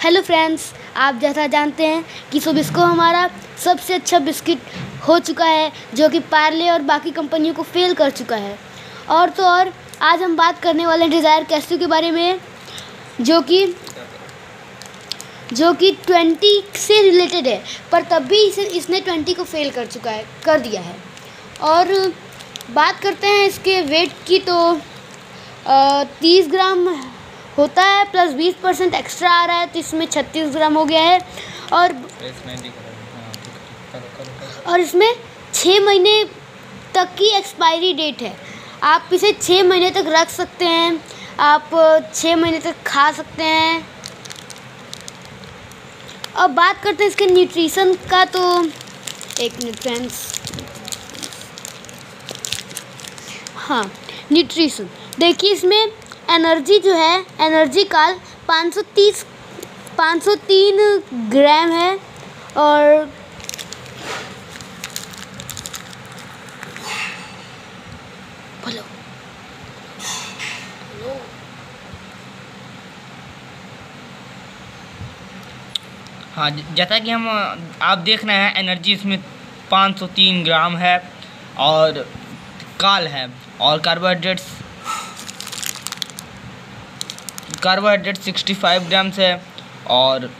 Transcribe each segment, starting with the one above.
Hello friends आप जैसा जानते हैं कि सुबिस्को हमारा सबसे अच्छा बिस्किट हो चुका है, जो कि पार्ले और बाकी कंपनियों को फेल कर चुका है। और तो और, आज हम बात करने वाले हैं डिज़ायर कैस्यू के बारे में, जो कि जो कि ट्वेंटी से रिलेटेड है, पर तब भी इसे, इसने ट्वेंटी को फेल कर चुका है, कर दिया है। और बात करते हैं इसके वेट की तो तीस ग्राम होता है प्लस बीस परसेंट एक्स्ट्रा आ रहा है तो इसमें छत्तीस ग्राम हो गया है। और और इसमें छः महीने तक की एक्सपायरी डेट है। आप इसे छः महीने तक रख सकते हैं। आप छः महीने तक खा सकते हैं। अब बात करते हैं इसके न्यूट्रिशन का तो एक मिनट फ्रेंड्स हाँ न्यूट्रिशन देखिए इसमें एनर्जी जो है, एनर्जी काल 530 503 ग्राम है और हाँ जैसा कि हम, आप देख रहे हैं, एनर्जी इसमें 503 ग्राम है और काल है और कार्बोहाइड्रेट्स कार्बोहाइड्रेट 65 ग्राम्स है और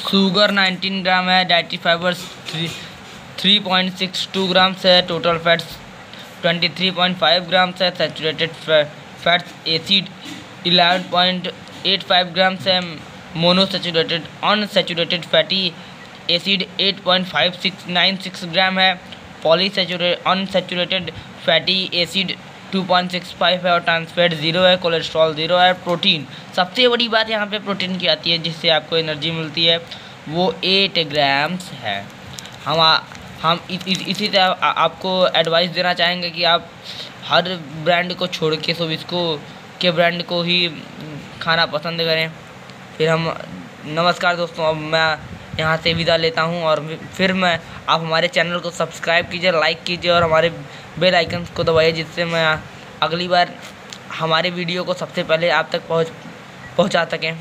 शुगर 19 ग्राम है dietary fibres three three point six two grams है टोटल फैट्स 23.5 ग्राम्स है सेचुरेटेड फैट्स एसिड 11.85 ग्राम्स है monosaturated unsaturated fatty acid 8.5696 gram है पॉलीसेचुरेट अनसेचुरेटेड फैटी एसिड 2.65 है और ट्रांसफैट ज़ीरो है कोलेस्ट्रॉल ज़ीरो है प्रोटीन सबसे बड़ी बात यहाँ पे प्रोटीन की आती है जिससे आपको एनर्जी मिलती है वो एट ग्राम्स है। हम आ, हम इसी तरह आपको एडवाइस देना चाहेंगे कि आप हर ब्रांड को छोड़ के सब इसको के ब्रांड को ही खाना पसंद करें। फिर हम नमस्कार दोस्तों अब मैं यहाँ से विदा लेता हूँ और फिर मैं, आप हमारे चैनल को सब्सक्राइब कीजिए लाइक कीजिए और हमारे बेल आइकन को दबाइए जिससे मैं अगली बार हमारे वीडियो को सबसे पहले आप तक पहुँच, पहुँचा सकें।